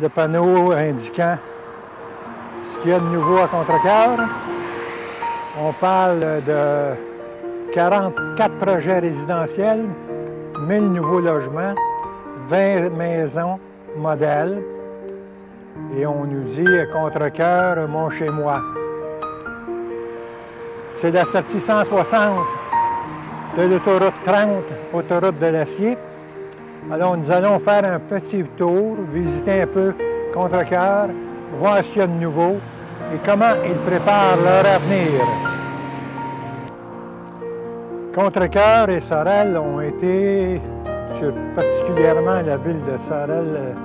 le panneau indiquant ce qu'il y a de nouveau à Contrecoeur. On parle de 44 projets résidentiels, 1000 nouveaux logements, 20 maisons modèles. Et on nous dit Contrecoeur, mon chez moi. C'est la sortie 160 de l'autoroute 30, autoroute de l'acier. Alors, nous allons faire un petit tour, visiter un peu Contrecoeur, voir ce qu'il y a de nouveau et comment ils préparent leur avenir. Contrecoeur et Sorel ont été, sur particulièrement la ville de Sorel,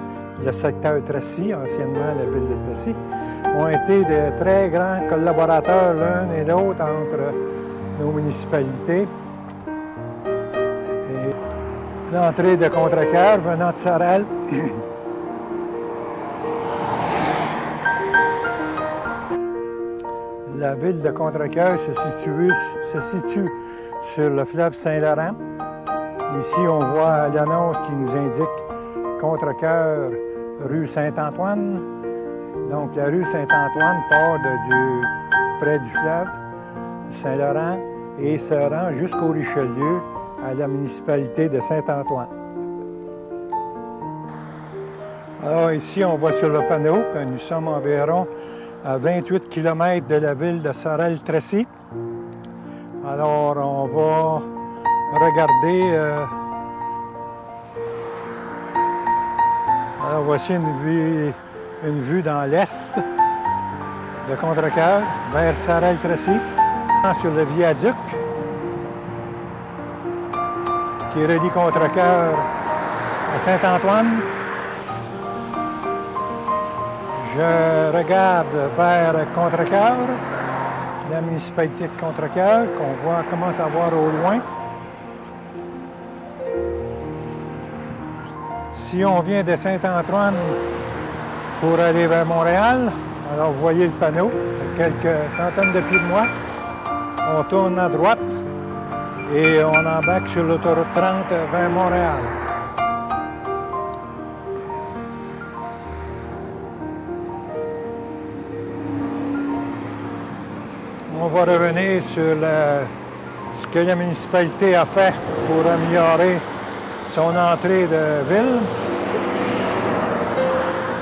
le secteur Tracy, anciennement la ville de Tracy, ont été de très grands collaborateurs l'un et l'autre entre nos municipalités. L'entrée de Contrecoeur venant de Sorel, La ville de Contrecoeur se situe, sur le fleuve Saint-Laurent. Ici, on voit l'annonce qui nous indique Contrecoeur, rue Saint-Antoine. Donc, la rue Saint-Antoine part de, près du fleuve Saint-Laurent et se rend jusqu'au Richelieu, à la municipalité de Saint-Antoine. Alors, ici, on voit sur le panneau que nous sommes environ à 28 km de la ville de Sorel-Tracy. Alors, on va regarder. Euh, alors, voici une vue, une vue dans l'est de Contrecoeur vers Sorel-Tracy, sur le viaduc qui relie Contrecoeur à Saint-Antoine. Je regarde vers Contrecoeur, la municipalité de Contrecoeur, qu'on voit, commence à voir au loin. Si on vient de Saint-Antoine pour aller vers Montréal, alors vous voyez le panneau, quelques centaines de pieds de moi. On tourne à droite et on embarque sur l'autoroute 30 vers Montréal. On va revenir sur ce que la municipalité a fait pour améliorer son entrée de ville.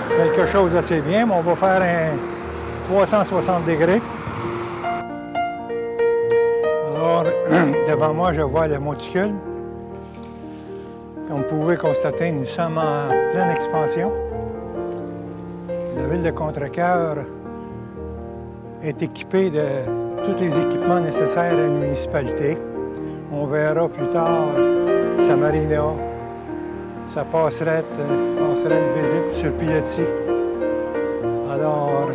Quelque chose d'assez bien, mais on va faire un 360 degrés. Devant moi, je vois le monticule. Comme vous pouvez constater, nous sommes en pleine expansion. La ville de Contrecoeur est équipée de tous les équipements nécessaires à une municipalité. On verra plus tard sa marina, sa passerette, passerelle de visite sur pilotis. Alors,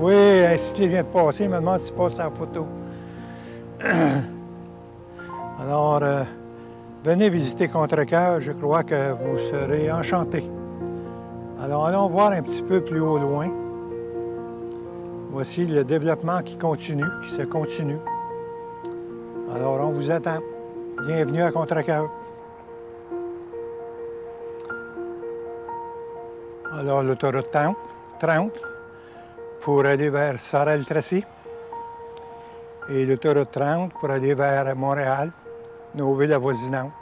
oui, ainsi vient de passer, il me demande si passe sa photo. Alors, euh, venez visiter Contrecoeur, je crois que vous serez enchantés. Alors, allons voir un petit peu plus au loin. Voici le développement qui continue, qui se continue. Alors, on vous attend. Bienvenue à Contrecoeur. Alors, l'autoroute 30 pour aller vers Sorel-Tracy et l'autoroute 30 pour aller vers Montréal, nos villes avoisinantes,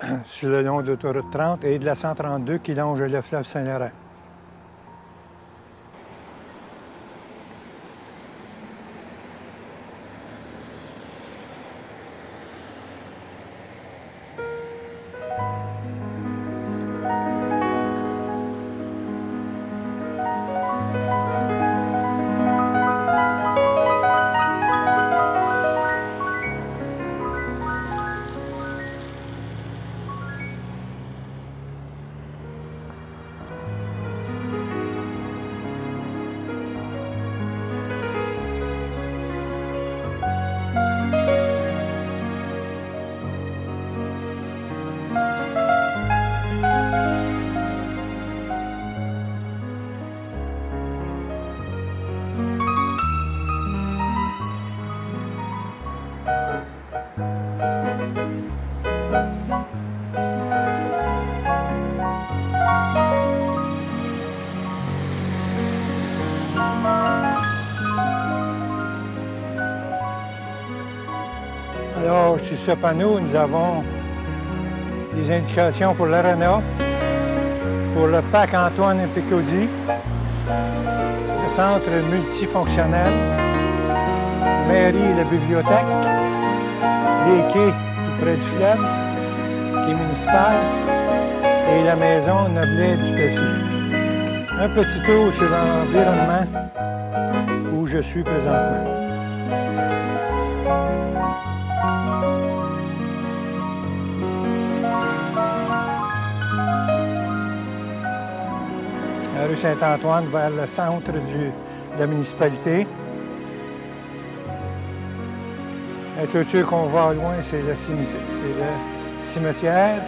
sur le long de l'autoroute 30 et de la 132 qui longe le fleuve Saint-Laurent. Alors, sur ce panneau, nous avons des indications pour l'ARENA, pour le parc Antoine Picaudy, le centre multifonctionnel, mairie et la bibliothèque, les quais tout près du fleuve, quai municipal, et la maison Noblet du Plessis. Un petit tour sur l'environnement où je suis présentement. La rue Saint-Antoine vers le centre de la municipalité. La clôture qu'on voit au loin, c'est le, cimetière.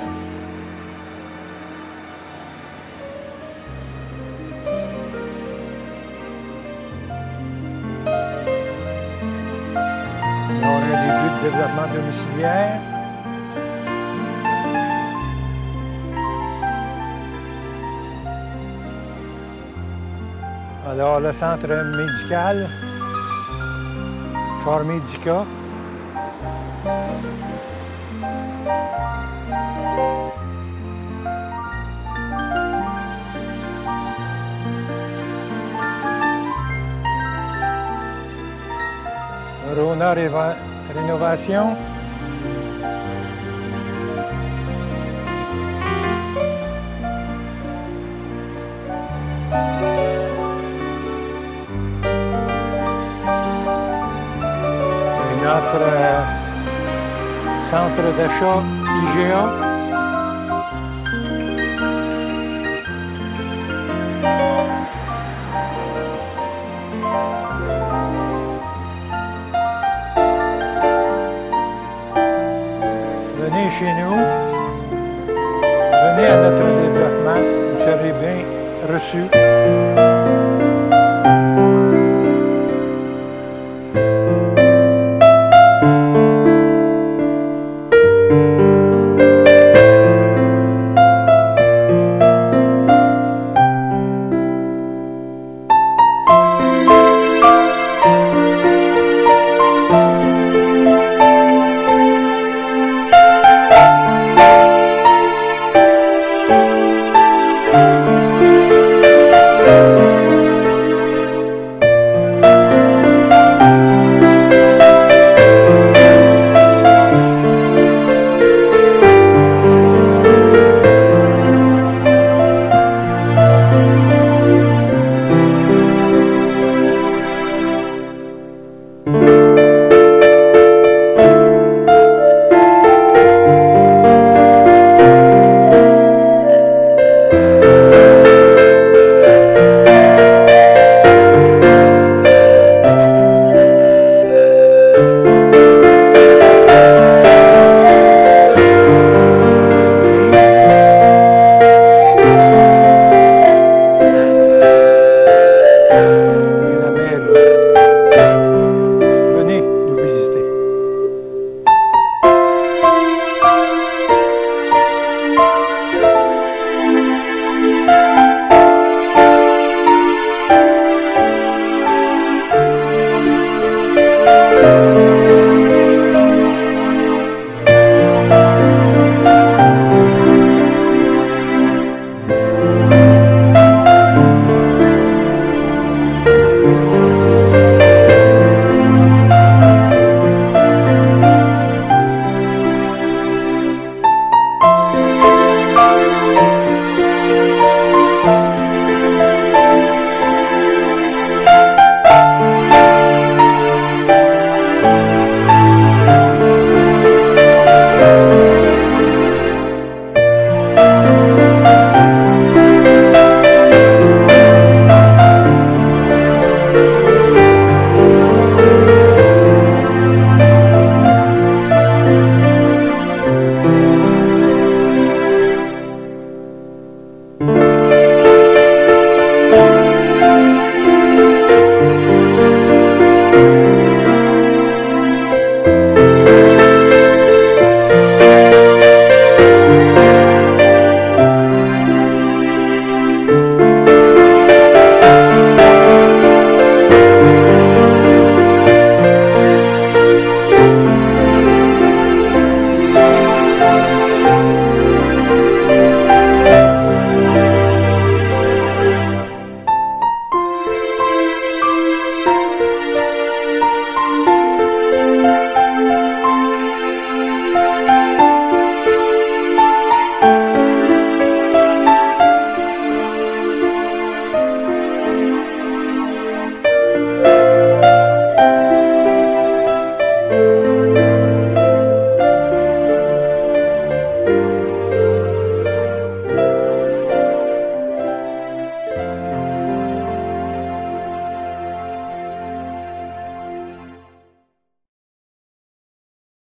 on a un début de développement domiciliaire. Alors, le centre médical, Fort Medica. Rona Rénovation. Et notre euh, centre d'achat IGA. Venez chez nous, venez à notre développement, vous serez bien reçus.